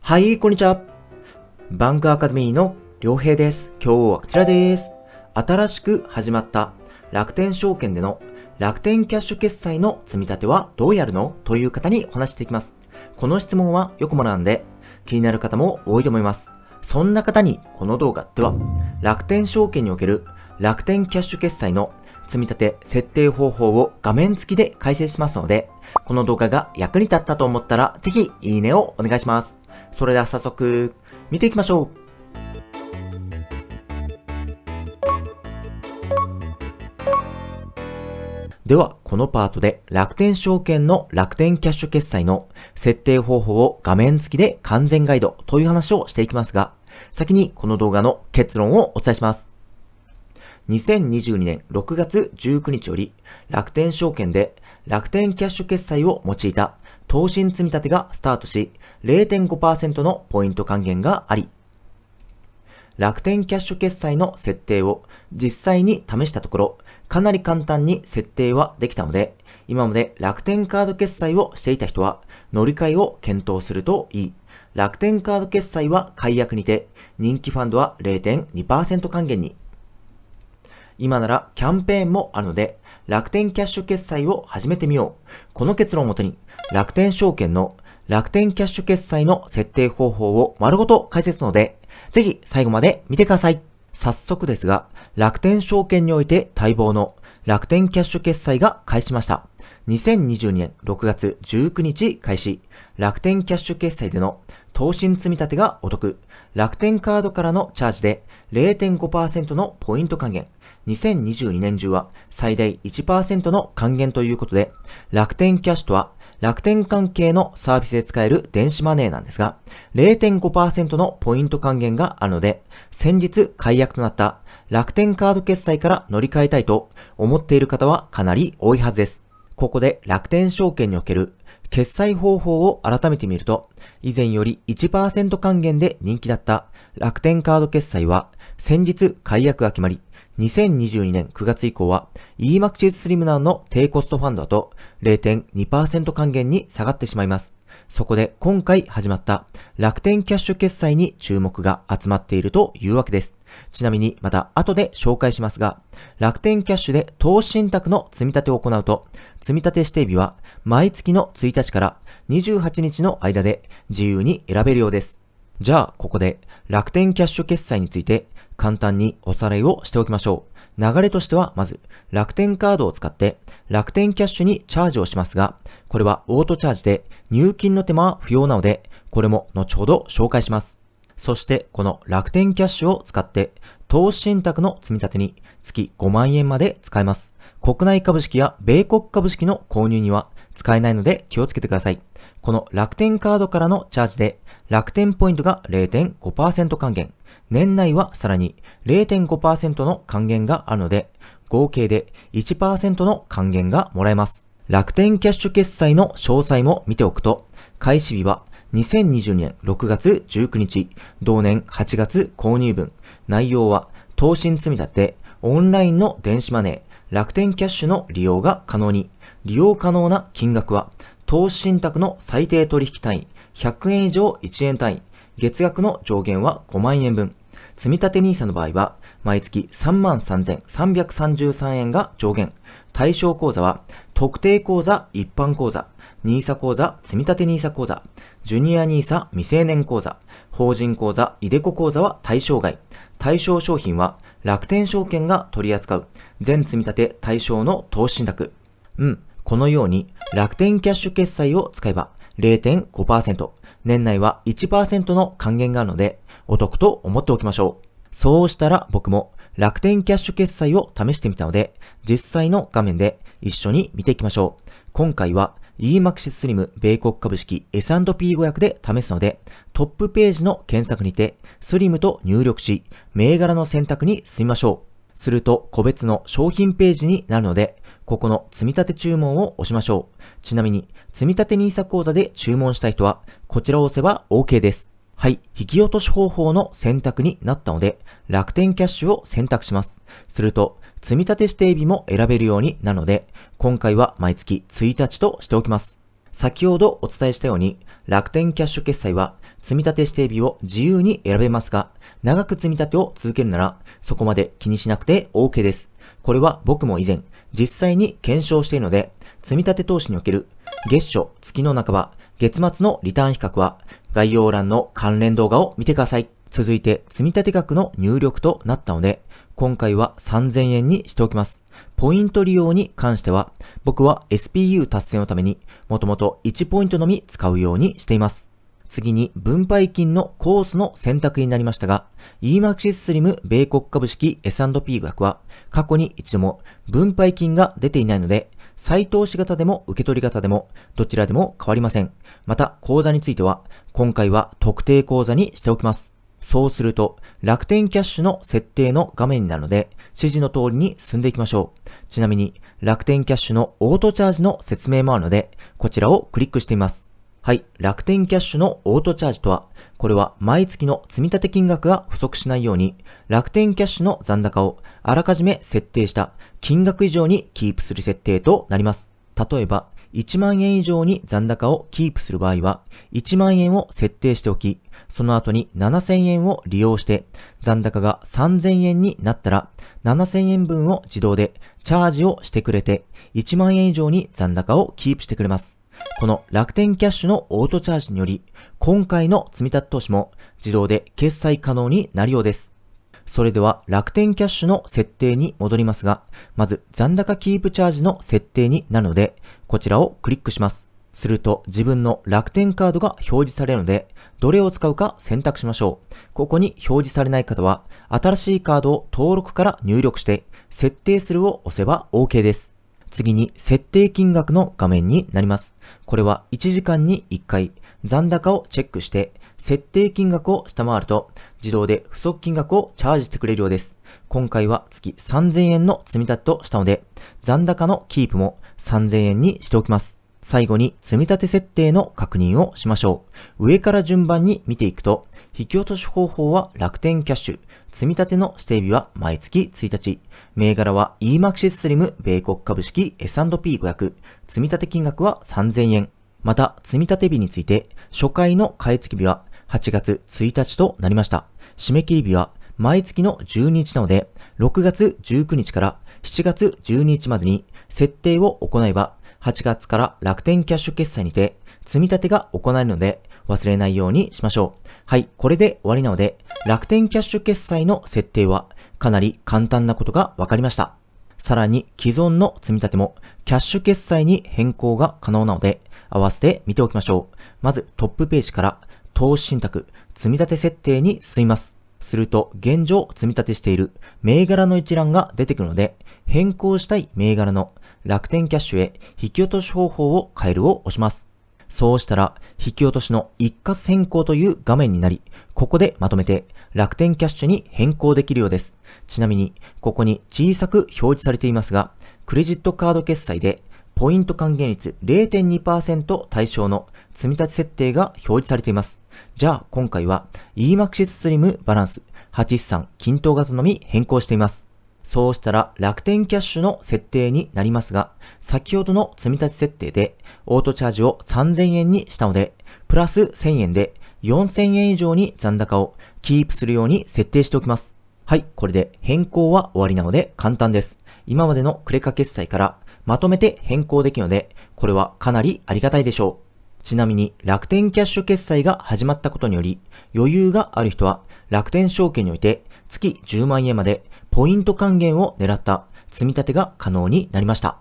はい、こんにちは。バンクアカデミーの良平です。今日はこちらです。新しく始まった楽天証券での楽天キャッシュ決済の積み立てはどうやるの？という方にお話していきます。この質問はよくもなんで気になる方も多いと思います。そんな方にこの動画では楽天証券における楽天キャッシュ決済の積み立て設定方法を画面付きで解説しますので、この動画が役に立ったと思ったらぜひいいねをお願いします。それでは早速見ていきましょう。では、このパートで楽天証券の楽天キャッシュ決済の設定方法を画面付きで完全ガイドという話をしていきますが、先にこの動画の結論をお伝えします。2022年6月19日より楽天証券で楽天キャッシュ決済を用いた投信積立がスタートし0.5%のポイント還元があり、楽天キャッシュ決済の設定を実際に試したところ、かなり簡単に設定はできたので、今まで楽天カード決済をしていた人は乗り換えを検討するといい。楽天カード決済は解約にて、人気ファンドは0.2%還元に。今ならキャンペーンもあるので、楽天キャッシュ決済を始めてみよう。この結論をもとに、楽天証券の楽天キャッシュ決済の設定方法を丸ごと解説ので、ぜひ最後まで見てください。早速ですが、楽天証券において待望の楽天キャッシュ決済が開始しました。2022年6月19日開始、楽天キャッシュ決済での投信積立がお得、楽天カードからのチャージで0.5%のポイント還元、2022年中は最大1%の還元ということで、楽天キャッシュとは楽天関係のサービスで使える電子マネーなんですが、0.5%のポイント還元があるので、先日解約となった楽天カード決済から乗り換えたいと思っている方はかなり多いはずです。ここで楽天証券における決済方法を改めてみると、以前より1%還元で人気だった楽天カード決済は先日解約が決まり、2022年9月以降は EMAXIS Slim Now の低コストファンドだと0.2%還元に下がってしまいます。そこで今回始まった楽天キャッシュ決済に注目が集まっているというわけです。ちなみにまた後で紹介しますが、楽天キャッシュで投資信託の積み立てを行うと、積み立て指定日は毎月の1日から28日の間で自由に選べるようです。じゃあ、ここで楽天キャッシュ決済について簡単におさらいをしておきましょう。流れとしては、まず、楽天カードを使って楽天キャッシュにチャージをしますが、これはオートチャージで入金の手間は不要なので、これも後ほど紹介します。そして、この楽天キャッシュを使って、投資信託の積み立てに月5万円まで使えます。国内株式や米国株式の購入には使えないので気をつけてください。この楽天カードからのチャージで楽天ポイントが0.5%還元。年内はさらに0.5%の還元があるので、合計で1%の還元がもらえます。楽天キャッシュ決済の詳細も見ておくと、開始日は2020年6月19日、同年8月購入分。内容は、投信積み立て、オンラインの電子マネー、楽天キャッシュの利用が可能に、利用可能な金額は、投資信託の最低取引単位、100円以上1円単位、月額の上限は5万円分。積立 NISA の場合は、毎月33,333円が上限。対象口座は、特定口座、一般口座、NISA 口座、積立 NISA 口座、ジュニア NISA 未成年口座、法人口座、イデコ口座は対象外。対象商品は、楽天証券が取り扱う、全積立対象の投資信託。うん。このように、楽天キャッシュ決済を使えば、0.5%、年内は1%の還元があるので、お得と思っておきましょう。そうしたら僕も楽天キャッシュ決済を試してみたので、実際の画面で一緒に見ていきましょう。今回は EMAXIS Slim 米国株式 S&P500 で試すので、トップページの検索にて Slim と入力し、銘柄の選択に進みましょう。すると個別の商品ページになるので、ここの積立注文を押しましょう。ちなみに、積立 NISA 講座で注文したい人は、こちらを押せば OK です。はい、引き落とし方法の選択になったので、楽天キャッシュを選択します。すると、積立指定日も選べるようになので、今回は毎月1日としておきます。先ほどお伝えしたように、楽天キャッシュ決済は積立指定日を自由に選べますが、長く積み立てを続けるなら、そこまで気にしなくて OK です。これは僕も以前、実際に検証しているので、積立投資における月初、月の半ば、月末のリターン比較は概要欄の関連動画を見てください。続いて、積立額の入力となったので、今回は3000円にしておきます。ポイント利用に関しては、僕は SPU 達成のために、もともと1ポイントのみ使うようにしています。次に分配金のコースの選択になりましたが、EMAXIS Slim 米国株式 S&P 500は過去に一度も分配金が出ていないので、再投資型でも受け取り型でもどちらでも変わりません。また、口座については今回は特定口座にしておきます。そうすると、楽天キャッシュの設定の画面になるので、指示の通りに進んでいきましょう。ちなみに、楽天キャッシュのオートチャージの説明もあるので、こちらをクリックしています。はい。楽天キャッシュのオートチャージとは、これは毎月の積立金額が不足しないように、楽天キャッシュの残高をあらかじめ設定した金額以上にキープする設定となります。例えば、1万円以上に残高をキープする場合は、1万円を設定しておき、その後に7000円を利用して、残高が3000円になったら、7000円分を自動でチャージをしてくれて、1万円以上に残高をキープしてくれます。この楽天キャッシュのオートチャージにより、今回の積立投資も自動で決済可能になるようです。それでは楽天キャッシュの設定に戻りますが、まず残高キープチャージの設定になるので、こちらをクリックします。すると自分の楽天カードが表示されるので、どれを使うか選択しましょう。ここに表示されない方は、新しいカードを登録から入力して、設定するを押せば OK です。次に設定金額の画面になります。これは1時間に1回残高をチェックして設定金額を下回ると自動で不足金額をチャージしてくれるようです。今回は月3000円の積み立てとしたので残高のキープも3000円にしておきます。最後に積み立て設定の確認をしましょう。上から順番に見ていくと、引き落とし方法は楽天キャッシュ、積み立ての指定日は毎月1日、銘柄は EMAXIS Slim 米国株式 S&P500、積み立て金額は3000円。また、積立日について、初回の買い付け日は8月1日となりました。締め切り日は毎月の12日なので、6月19日から7月12日までに設定を行えば8月から楽天キャッシュ決済にて積み立てが行えるので忘れないようにしましょう。はい、これで終わりなので楽天キャッシュ決済の設定はかなり簡単なことが分かりました。さらに既存の積み立てもキャッシュ決済に変更が可能なので合わせて見ておきましょう。まずトップページから投資信託積み立て設定に進みます。すると現状積み立てしている銘柄の一覧が出てくるので変更したい銘柄の楽天キャッシュへ引き落とし方法を変えるを押します。そうしたら、引き落としの一括変更という画面になり、ここでまとめて楽天キャッシュに変更できるようです。ちなみに、ここに小さく表示されていますが、クレジットカード決済でポイント還元率0.2%対象の積み立て設定が表示されています。じゃあ今回は EMAXIS Slim バランス83均等型のみ変更しています。そうしたら楽天キャッシュの設定になりますが、先ほどの積み立て設定でオートチャージを3000円にしたので、プラス1000円で4000円以上に残高をキープするように設定しておきます。はい、これで変更は終わりなので簡単です。今までのクレカ決済からまとめて変更できるので、これはかなりありがたいでしょう。ちなみに楽天キャッシュ決済が始まったことにより、余裕がある人は楽天証券において月10万円までポイント還元を狙った積み立てが可能になりました。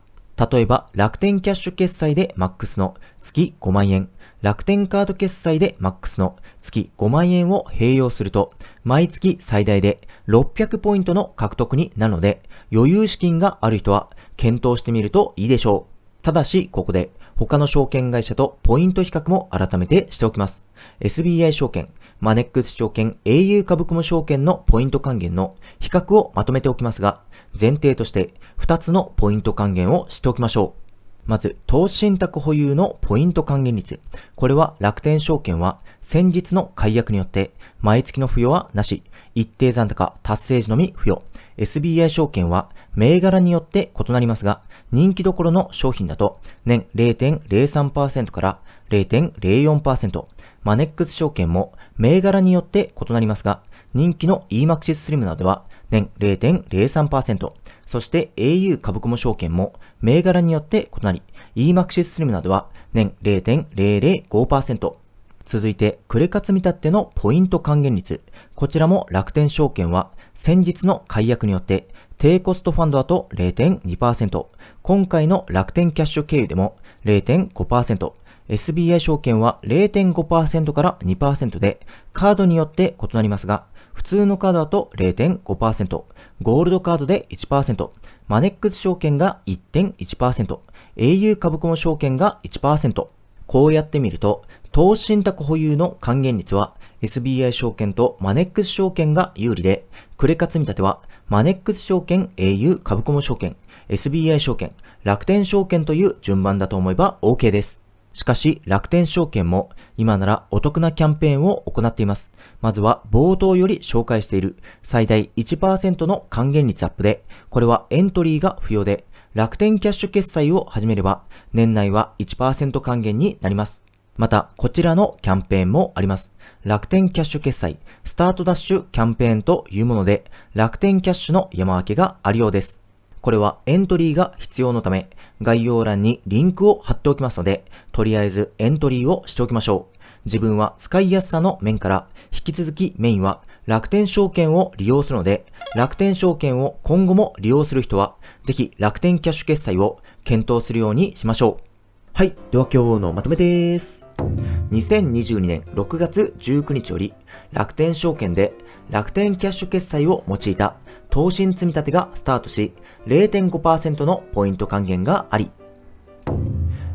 例えば、楽天キャッシュ決済でマックスの月5万円、楽天カード決済でマックスの月5万円を併用すると、毎月最大で600ポイントの獲得になるので、余裕資金がある人は検討してみるといいでしょう。ただし、ここで他の証券会社とポイント比較も改めてしておきます。SBI 証券、マネックス証券、au 株組証券のポイント還元の比較をまとめておきますが、前提として2つのポイント還元をしておきましょう。まず、投資信託保有のポイント還元率。これは楽天証券は先日の解約によって毎月の付与はなし、一定残高達成時のみ付与。SBI 証券は銘柄によって異なりますが、人気どころの商品だと年0.03%から0.04%。マネックス証券も銘柄によって異なりますが、人気の EMAXIS スリムなどは年0.03%。そして au 株雲証券も銘柄によって異なり、EMAXIS スリムなどは年0.005%。続いて、クレカ積み立てのポイント還元率。こちらも楽天証券は先日の解約によって低コストファンドだと0.2%、今回の楽天キャッシュ経由でも0.5%、SBI 証券は0.5%から2%で、カードによって異なりますが、普通のカードだと0.5%、ゴールドカードで1%、マネックス証券が1.1%、au 株コム証券が1%。こうやってみると、投資信託保有の還元率は SBI 証券とマネックス証券が有利で、クレカ積立はマネックス証券、au 株コム証券、SBI 証券、楽天証券という順番だと思えば OK です。しかし、楽天証券も今ならお得なキャンペーンを行っています。まずは冒頭より紹介している最大1%の還元率アップで、これはエントリーが不要で、楽天キャッシュ決済を始めれば、年内は1%還元になります。また、こちらのキャンペーンもあります。楽天キャッシュ決済、スタートダッシュキャンペーンというもので、楽天キャッシュの山分けがあるようです。これはエントリーが必要のため、概要欄にリンクを貼っておきますので、とりあえずエントリーをしておきましょう。自分は使いやすさの面から、引き続きメインは楽天証券を利用するので、楽天証券を今後も利用する人は、ぜひ楽天キャッシュ決済を検討するようにしましょう。はい。では今日のまとめです。2022年6月19日より楽天証券で楽天キャッシュ決済を用いた投信積立がスタートし0.5%のポイント還元があり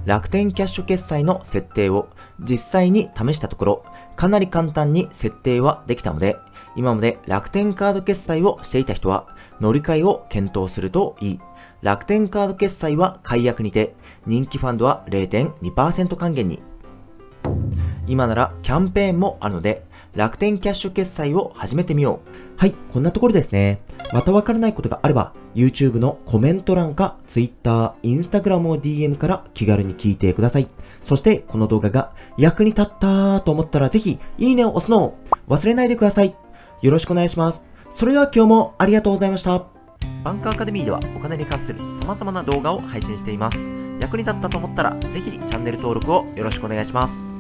楽天キャッシュ決済の設定を実際に試したところかなり簡単に設定はできたので今まで楽天カード決済をしていた人は乗り換えを検討するといい。楽天カード決済は解約にて人気ファンドは0.2%還元に。今ならキャンペーンもあるので、楽天キャッシュ決済を始めてみよう。はい、こんなところですね。またわからないことがあれば、YouTube のコメント欄か Twitter、Instagram を DM から気軽に聞いてください。そして、この動画が役に立ったと思ったらぜひ、いいねを押すのを忘れないでください。よろしくお願いします。それでは今日もありがとうございました。バンクアカデミーではお金に関する様々な動画を配信しています。役に立ったと思ったら、ぜひチャンネル登録をよろしくお願いします。